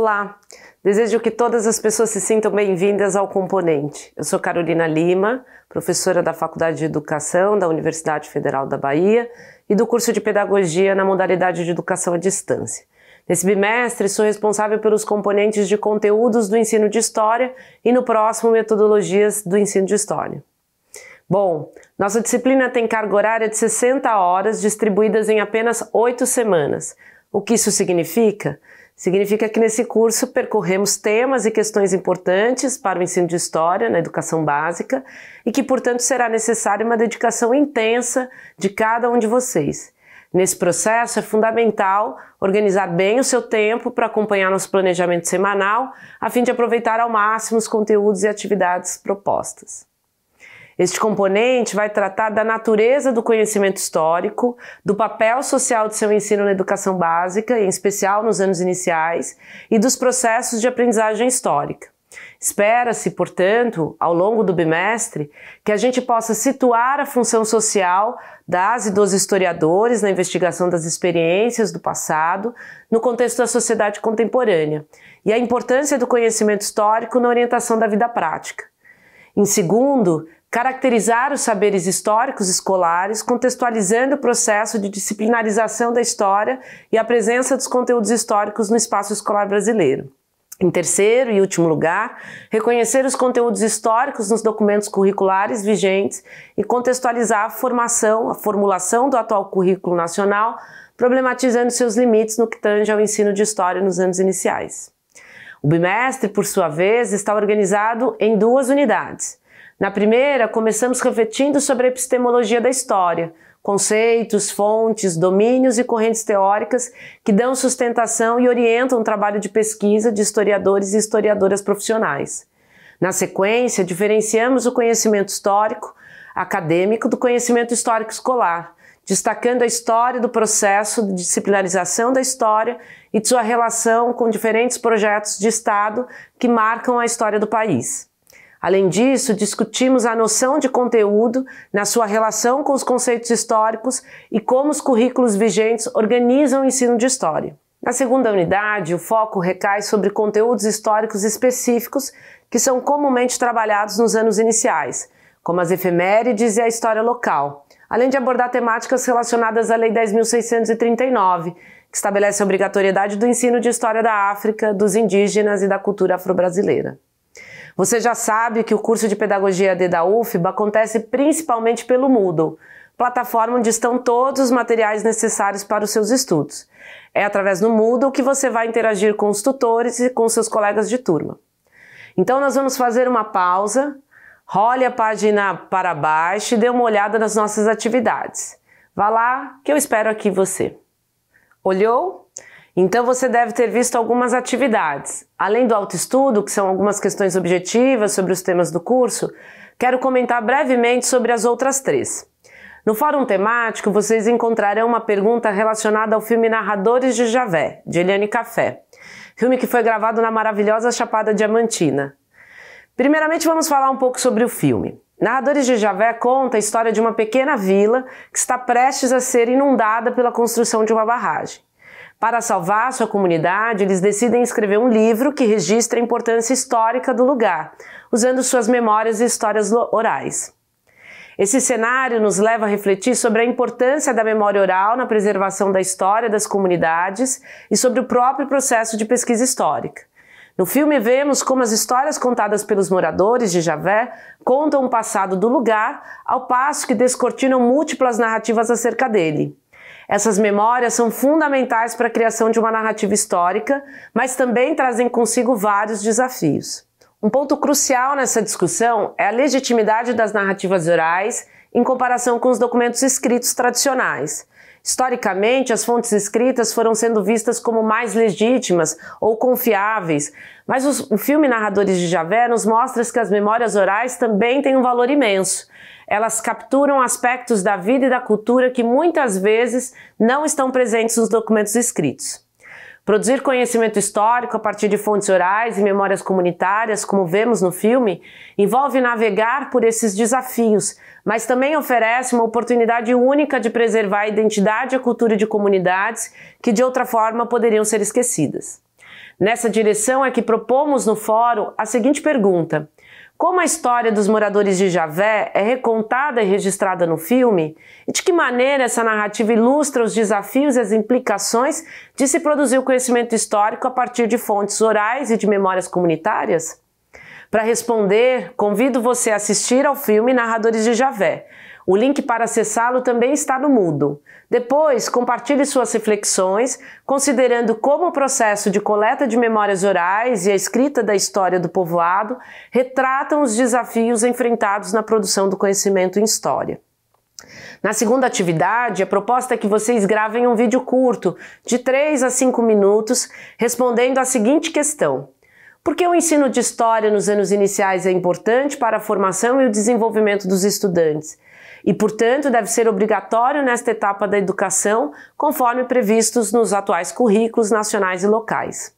Olá, desejo que todas as pessoas se sintam bem-vindas ao Componente. Eu sou Carolina Lima, professora da Faculdade de Educação da Universidade Federal da Bahia e do curso de Pedagogia na modalidade de Educação à Distância. Nesse bimestre, sou responsável pelos componentes de conteúdos do ensino de História e no próximo, metodologias do ensino de História. Bom, nossa disciplina tem carga horária de 60 horas distribuídas em apenas 8 semanas. O que isso significa? Significa que nesse curso percorremos temas e questões importantes para o ensino de história na educação básica e que, portanto, será necessária uma dedicação intensa de cada um de vocês. Nesse processo é fundamental organizar bem o seu tempo para acompanhar nosso planejamento semanal, a fim de aproveitar ao máximo os conteúdos e atividades propostas. Este componente vai tratar da natureza do conhecimento histórico, do papel social de seu ensino na educação básica, em especial nos anos iniciais, e dos processos de aprendizagem histórica. Espera-se, portanto, ao longo do bimestre, que a gente possa situar a função social das e dos historiadores na investigação das experiências do passado no contexto da sociedade contemporânea e a importância do conhecimento histórico na orientação da vida prática. Em segundo, caracterizar os saberes históricos escolares, contextualizando o processo de disciplinarização da história e a presença dos conteúdos históricos no espaço escolar brasileiro. Em terceiro e último lugar, reconhecer os conteúdos históricos nos documentos curriculares vigentes e contextualizar a formação, a formulação do atual currículo nacional, problematizando seus limites no que tange ao ensino de história nos anos iniciais. O bimestre, por sua vez, está organizado em duas unidades. Na primeira, começamos refletindo sobre a epistemologia da história, conceitos, fontes, domínios e correntes teóricas que dão sustentação e orientam o trabalho de pesquisa de historiadores e historiadoras profissionais. Na sequência, diferenciamos o conhecimento histórico acadêmico do conhecimento histórico escolar, destacando a história do processo de disciplinarização da história e de sua relação com diferentes projetos de Estado que marcam a história do país. Além disso, discutimos a noção de conteúdo na sua relação com os conceitos históricos e como os currículos vigentes organizam o ensino de história. Na segunda unidade, o foco recai sobre conteúdos históricos específicos que são comumente trabalhados nos anos iniciais, como as efemérides e a história local, além de abordar temáticas relacionadas à Lei 10.639, que estabelece a obrigatoriedade do ensino de história da África, dos indígenas e da cultura afro-brasileira. Você já sabe que o curso de Pedagogia AD da UFBA acontece principalmente pelo Moodle, plataforma onde estão todos os materiais necessários para os seus estudos. É através do Moodle que você vai interagir com os tutores e com seus colegas de turma. Então nós vamos fazer uma pausa, role a página para baixo e dê uma olhada nas nossas atividades. Vá lá que eu espero aqui você. Olhou? Então você deve ter visto algumas atividades. Além do autoestudo, que são algumas questões objetivas sobre os temas do curso, quero comentar brevemente sobre as outras três. No fórum temático, vocês encontrarão uma pergunta relacionada ao filme Narradores de Javé, de Eliane Café, filme que foi gravado na maravilhosa Chapada Diamantina. Primeiramente, vamos falar um pouco sobre o filme. Narradores de Javé conta a história de uma pequena vila que está prestes a ser inundada pela construção de uma barragem. Para salvar sua comunidade, eles decidem escrever um livro que registra a importância histórica do lugar, usando suas memórias e histórias orais. Esse cenário nos leva a refletir sobre a importância da memória oral na preservação da história das comunidades e sobre o próprio processo de pesquisa histórica. No filme, vemos como as histórias contadas pelos moradores de Javé contam o passado do lugar, ao passo que descortinam múltiplas narrativas acerca dele. Essas memórias são fundamentais para a criação de uma narrativa histórica, mas também trazem consigo vários desafios. Um ponto crucial nessa discussão é a legitimidade das narrativas orais em comparação com os documentos escritos tradicionais. Historicamente, as fontes escritas foram sendo vistas como mais legítimas ou confiáveis, mas o filme Narradores de Javé nos mostra que as memórias orais também têm um valor imenso elas capturam aspectos da vida e da cultura que muitas vezes não estão presentes nos documentos escritos. Produzir conhecimento histórico a partir de fontes orais e memórias comunitárias, como vemos no filme, envolve navegar por esses desafios, mas também oferece uma oportunidade única de preservar a identidade e a cultura de comunidades que de outra forma poderiam ser esquecidas. Nessa direção é que propomos no fórum a seguinte pergunta: como a história dos moradores de Javé é recontada e registrada no filme, e de que maneira essa narrativa ilustra os desafios e as implicações de se produzir o conhecimento histórico a partir de fontes orais e de memórias comunitárias? Para responder, convido você a assistir ao filme Narradores de Javé, o link para acessá-lo também está no Moodle. Depois, compartilhe suas reflexões, considerando como o processo de coleta de memórias orais e a escrita da história do povoado retratam os desafios enfrentados na produção do conhecimento em história. Na segunda atividade, a proposta é que vocês gravem um vídeo curto, de 3 a 5 minutos, respondendo à seguinte questão: Por que o ensino de história nos anos iniciais é importante para a formação e o desenvolvimento dos estudantes? e, portanto, deve ser obrigatório nesta etapa da educação, conforme previstos nos atuais currículos nacionais e locais.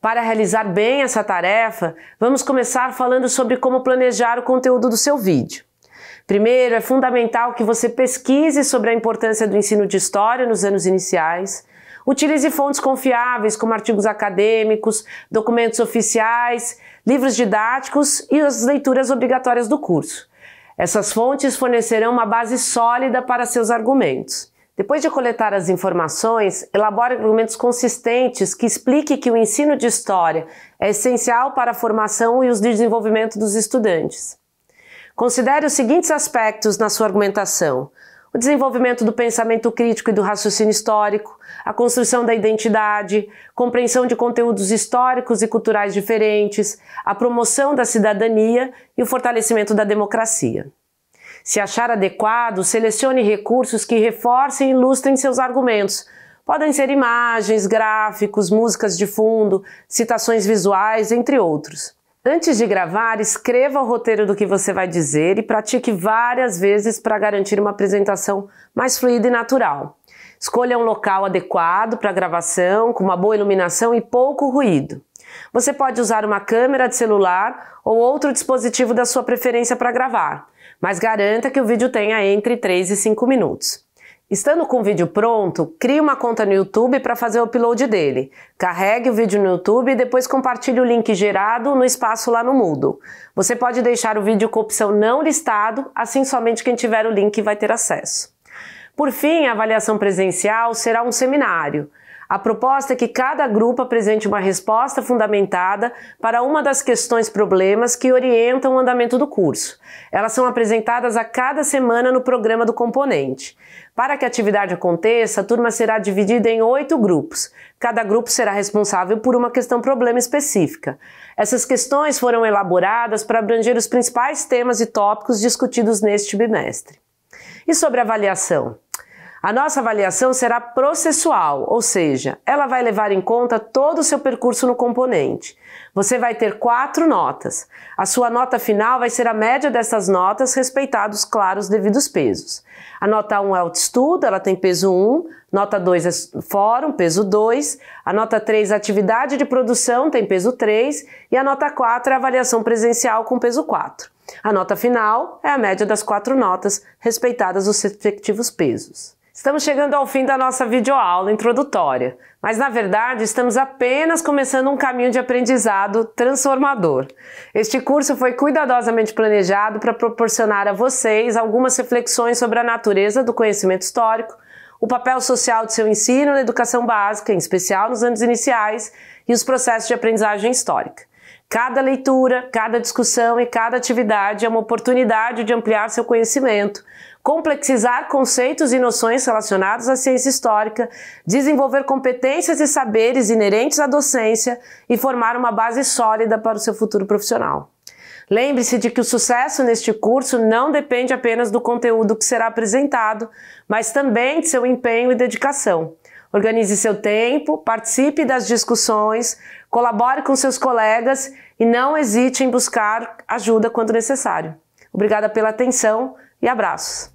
Para realizar bem essa tarefa, vamos começar falando sobre como planejar o conteúdo do seu vídeo. Primeiro, é fundamental que você pesquise sobre a importância do ensino de história nos anos iniciais. Utilize fontes confiáveis, como artigos acadêmicos, documentos oficiais, livros didáticos e as leituras obrigatórias do curso. Essas fontes fornecerão uma base sólida para seus argumentos. Depois de coletar as informações, elabore argumentos consistentes que expliquem que o ensino de história é essencial para a formação e o desenvolvimento dos estudantes. Considere os seguintes aspectos na sua argumentação: o desenvolvimento do pensamento crítico e do raciocínio histórico, a construção da identidade, compreensão de conteúdos históricos e culturais diferentes, a promoção da cidadania e o fortalecimento da democracia. Se achar adequado, selecione recursos que reforcem e ilustrem seus argumentos. Podem ser imagens, gráficos, músicas de fundo, citações visuais, entre outros. Antes de gravar, escreva o roteiro do que você vai dizer e pratique várias vezes para garantir uma apresentação mais fluida e natural. Escolha um local adequado para a gravação, com uma boa iluminação e pouco ruído. Você pode usar uma câmera de celular ou outro dispositivo da sua preferência para gravar, mas garanta que o vídeo tenha entre 3 e 5 minutos. Estando com o vídeo pronto, crie uma conta no YouTube para fazer o upload dele. Carregue o vídeo no YouTube e depois compartilhe o link gerado no espaço lá no Moodle. Você pode deixar o vídeo com opção não listado, assim somente quem tiver o link vai ter acesso. Por fim, a avaliação presencial será um seminário. A proposta é que cada grupo apresente uma resposta fundamentada para uma das questões problemas que orientam o andamento do curso. Elas são apresentadas a cada semana no programa do componente. Para que a atividade aconteça, a turma será dividida em oito grupos. Cada grupo será responsável por uma questão problema específica. Essas questões foram elaboradas para abranger os principais temas e tópicos discutidos neste bimestre. E sobre avaliação? A nossa avaliação será processual, ou seja, ela vai levar em conta todo o seu percurso no componente. Você vai ter quatro notas. A sua nota final vai ser a média dessas notas, respeitados, claro, os devidos pesos. A nota 1 é autoestudo, ela tem peso 1. Nota 2 é fórum, peso 2. A nota 3 é atividade de produção, tem peso 3. E a nota 4 é avaliação presencial, com peso 4. A nota final é a média das quatro notas, respeitadas os respectivos pesos. Estamos chegando ao fim da nossa videoaula introdutória, mas na verdade estamos apenas começando um caminho de aprendizado transformador. Este curso foi cuidadosamente planejado para proporcionar a vocês algumas reflexões sobre a natureza do conhecimento histórico, o papel social de seu ensino na educação básica, em especial nos anos iniciais, e os processos de aprendizagem histórica. Cada leitura, cada discussão e cada atividade é uma oportunidade de ampliar seu conhecimento, complexizar conceitos e noções relacionados à ciência histórica, desenvolver competências e saberes inerentes à docência e formar uma base sólida para o seu futuro profissional. Lembre-se de que o sucesso neste curso não depende apenas do conteúdo que será apresentado, mas também de seu empenho e dedicação. Organize seu tempo, participe das discussões, colabore com seus colegas e não hesite em buscar ajuda quando necessário. Obrigada pela atenção e abraços.